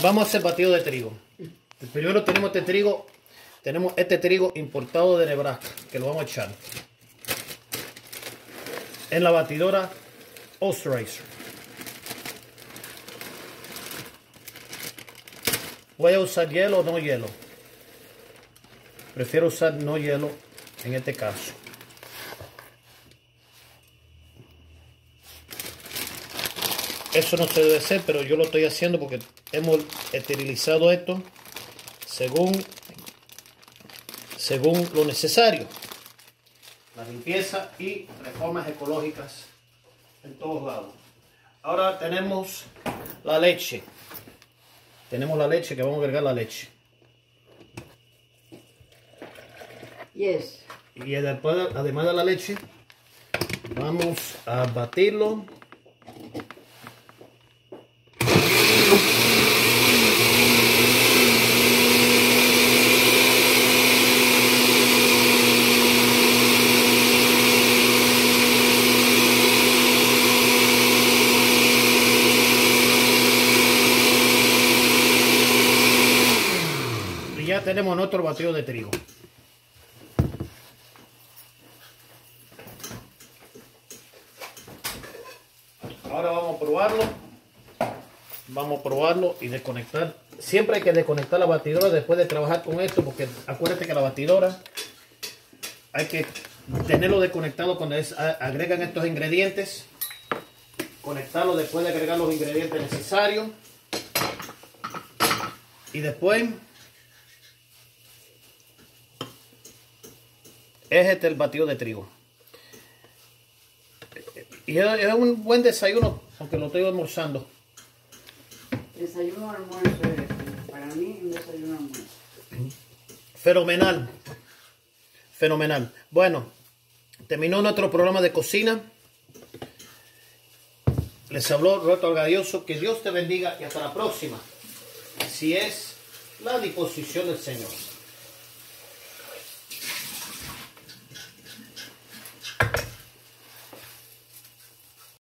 Vamos a hacer batido de trigo. Primero tenemos este trigo, tenemos este trigo importado de Nebraska, que lo vamos a echar en la batidora Osterreicher. Voy a usar hielo o no hielo. Prefiero usar no hielo en este caso. Eso no se debe hacer, pero yo lo estoy haciendo porque hemos esterilizado esto según, según lo necesario. La limpieza y reformas ecológicas en todos lados. Ahora tenemos la leche. Tenemos la leche que vamos a agregar la leche. Yes. Y después, además de la leche, vamos a batirlo. Y ya tenemos nuestro batido de trigo. Ahora vamos a probarlo. Vamos a probarlo y desconectar. Siempre hay que desconectar la batidora después de trabajar con esto, porque acuérdate que la batidora hay que tenerlo desconectado cuando agregan estos ingredientes. Conectarlo después de agregar los ingredientes necesarios. Y después es este el batido de trigo. Y es, un buen desayuno, aunque lo estoy almorzando. Desayuno almuerzo. eh, Para mí, un desayuno almuerzo. Fenomenal. Fenomenal. Bueno, terminó nuestro programa de cocina. Les habló Roberto Algadioso. Que Dios te bendiga y hasta la próxima. Si es la disposición del Señor.